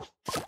you